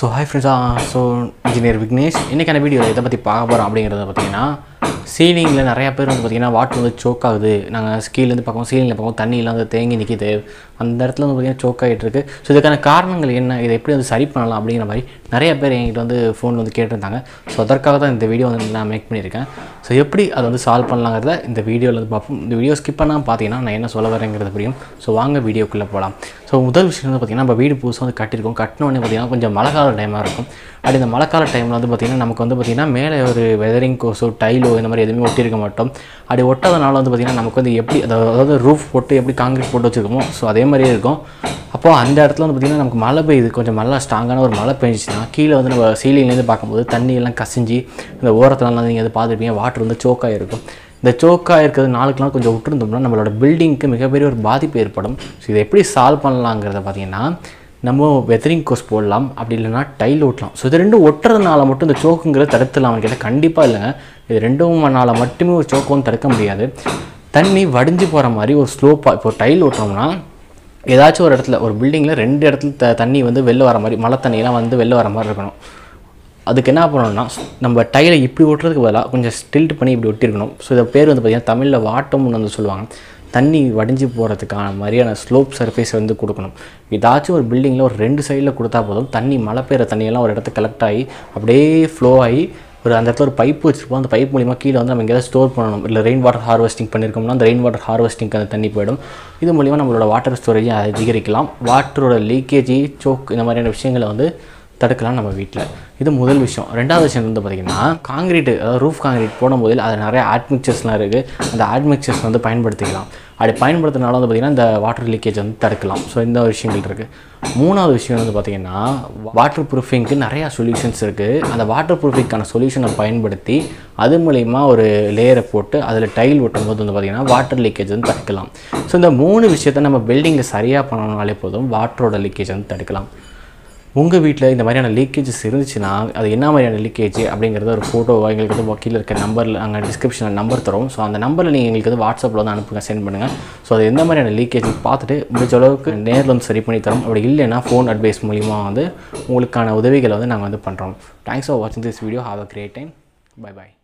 So hi ஃப்ரெண்ட்ஸா so engineer Vignesh. இன்றைக்கான video எதை பற்றி பார்க்க போகிறோம் அப்படிங்கிறத பார்த்தீங்கன்னா சீலிங்கில் நிறையா பேர் வந்து பார்த்திங்கன்னா வாட்டர் வந்து சோக் ஆகுது. நாங்கள் ஸ்கீலேருந்து பார்ப்போம் சீலிங்கில் பார்ப்போம் தண்ணியெலாம் வந்து தேங்கி நிற்கிது அந்த இடத்துல வந்து பார்த்திங்கன்னா சோக் ஆகிட்டு ஸோ இதுக்கான காரணங்கள் என்ன? இதை எப்படி வந்து சரி பண்ணலாம் அப்படிங்கிற மாதிரி நிறைய பேர் என்கிட்ட வந்து ஃபோன் வந்து கேட்டிருந்தாங்க. ஸோ அதற்காக தான் இந்த வீடியோ வந்து நான் மேக் பண்ணியிருக்கேன். ஸோ எப்படி அதை வந்து சால்வ் பண்ணலாங்கிறத இந்த வீடியோவில் வந்து பார்ப்போம். இந்த வீடியோ ஸ்கிப் பண்ணால் பார்த்தீங்கன்னா நான் என்ன சொல்ல வரேங்கிறது புரியும். ஸோ வாங்க வீடியோக்குள்ளே போகலாம். ஸோ முதல் விஷயம் வந்து பார்த்திங்கன்னா நம்ம வீடு புதுசாக வந்து கட்டியிருக்கோம். கட்டினோடனே பார்த்திங்கன்னா கொஞ்சம் மழை கால டைமாக இருக்கும். அப்படி இந்த மழை கால டைமில் வந்து பார்த்திங்கன்னா நமக்கு வந்து பார்த்திங்கன்னா மேலே ஒரு வெதரிங் கோஸோ டைலோ இந்த மாதிரி எதுவுமே ஒட்டியிருக்க மாட்டோம். அப்படி ஒட்டாதனால வந்து பார்த்திங்கன்னா நமக்கு வந்து எப்படி அதாவது அதாவது ரூஃப் போட்டு எப்படி காங்கிரீட் போட்டு வச்சுருக்கோமோ ஸோ அதே மாதிரியே இருக்கும். அப்போது அந்த இடத்துல வந்து பார்த்திங்கன்னா நமக்கு மழை பெய்யுது. கொஞ்சம் மழை ஸ்ட்ராங்கான ஒரு மழை பெஞ்சிச்சுன்னா கீழே வந்து நம்ம சீலிங்லேருந்து பார்க்கும்போது தண்ணி எல்லாம் கசிஞ்சு இந்த ஓரத்துலலாம் நீங்கள் வந்து பார்த்துருப்பீங்க வாட்டர் வந்து சோக்காக இருக்கும் இந்த சோக்காக இருக்கிறது நாளுக்கெல்லாம் கொஞ்சம் விட்டுருந்தோம்னா நம்மளோட பில்டிங்க்கு மிகப்பெரிய ஒரு பாதிப்பு ஏற்படும். ஸோ இதை எப்படி சால்வ் பண்ணலாங்கிறத பார்த்தீங்கன்னா நம்ம வெத்தரிங் கோஸ் போடலாம். அப்படி இல்லைன்னா டைல் ஓட்டலாம். ஸோ இது ரெண்டும் ஒட்டுறதுனால மட்டும் இந்த சோக்குங்கிறத தடுத்துடலாம். கேட்டால் கண்டிப்பாக இல்லைங்க. இது ரெண்டும் நாள் மட்டுமே ஒரு சோக்கம் தடுக்க முடியாது. தண்ணி வடிஞ்சு போகிற மாதிரி ஒரு ஸ்லோப்பாக இப்போ டைல் ஓட்டுறோம்னா ஏதாச்சும் ஒரு இடத்துல ஒரு பில்டிங்கில் ரெண்டு இடத்துல த தண்ணி வந்து வெளில வர மாதிரி மழை தண்ணியெல்லாம் வந்து வெளில வர மாதிரி இருக்கணும். அதுக்கு என்ன பண்ணணும்னா நம்ம டைலை இப்படி ஒட்டுறதுக்கு பதிலாக கொஞ்சம் ஸ்டில்ட் பண்ணி இப்படி ஒட்டியிருக்கணும். ஸோ இதை பேர் வந்து பார்த்திங்கன்னா தமிழில் வாட்டம்னு வந்து சொல்லுவாங்க. தண்ணி வடிஞ்சு போகிறதுக்கான மாதிரியான ஸ்லோப் சர்ஃபேஸ் வந்து கொடுக்கணும். ஏதாச்சும் ஒரு பில்டிங்கில் ஒரு ரெண்டு சைடில் கொடுத்தா போதும். தண்ணி மழை பெய்கிற தண்ணியெல்லாம் ஒரு இடத்துக்கு கலெக்ட் ஆகி அப்படியே ஃப்ளோ ஆகி ஒரு அந்த இடத்துல ஒரு பைப் வச்சுருப்போம். அந்த பைப் மூலிமா கீழே வந்து நம்ம எங்கேயாவது ஸ்டோர் பண்ணணும். இல்லை ரெயின் வாட்டர் ஹார்வெஸ்டிங் பண்ணியிருக்கோம்னா அந்த ரெயின் வாட்டர் ஹார்வெஸ்டிங்க்கு அந்த தண்ணி போயிடும். இது மூலிமா நம்மளோட வாட்டர் ஸ்டோரேஜை அதிகரிக்கலாம். வாட்டரோட லீக்கேஜி சோக் இந்த மாதிரியான விஷயங்களை வந்து தடுக்கலாம் நம்ம வீட்டில் இது முதல் விஷயம். ரெண்டாவது விஷயம் வந்து பார்த்திங்கன்னா காங்கிரீட்டு அதாவது ரூஃப் காங்கிரீட் போடும்போது அதில் நிறைய ஆட்மிக்சர்ஸ்லாம் இருக்குது அந்த ஆட்மிக்சர்ஸ் வந்து பயன்படுத்திக்கலாம். அப்படி பயன்படுத்தினால வந்து பார்த்திங்கன்னா இந்த வாட்டர் லீக்கேஜ் வந்து தடுக்கலாம். ஸோ இந்த விஷயங்கள் இருக்குது மூணாவது விஷயம் வந்து பார்த்திங்கன்னா வாட்டர் ப்ரூஃபிங்க்கு நிறையா சொல்யூஷன்ஸ் இருக்குது அந்த வாட்டர் ப்ரூஃபிங்க்கான சொல்யூஷனை பயன்படுத்தி அது மூலயமா ஒரு லேயரை போட்டு அதில் டைல் ஒட்டும் போது வந்து பார்த்திங்கன்னா வாட்டர் லீக்கேஜ் வந்து தடுக்கலாம். ஸோ இந்த மூணு விஷயத்தை நம்ம பில்டிங்கை சரியாக பண்ணணும்னாலே போதும் வாட்டரோட லீக்கேஜ் வந்து தடுக்கலாம். உங்கள் வீட்டில் இந்த மாதிரியான லீக்கேஜஸ் இருந்துச்சுன்னா அது என்ன மாதிரியான லீக்கேஜ் அப்படிங்கிறத ஒரு ஃபோட்டோவாக எங்களுக்கு வந்து கீழே இருக்க நம்பரில் அங்கே டிஸ்கிரிப்ஷனில் நம்பர் தரும். ஸோ அந்த நம்பரில் நீங்கள் எங்களுக்கு வந்து வாட்ஸ்அப்பில் வந்து அனுப்புங்க சென்ட் பண்ணுங்கள் ஸோ அது எந்த மாதிரியான லீக்கேஜ் பார்த்துட்டு முடிஞ்ச அளவுக்கு நேரில் வந்து சரி பண்ணி தரோம். அப்படி இல்லைன்னா ஃபோன் அட்வைஸ் மூலிமா வந்து உங்களுக்கான உதவிகளை வந்து நாங்கள் வந்து பண்ணுறோம் தேங்க்ஸ் ஃபார் வாட்சிங் this video have a great time bye bye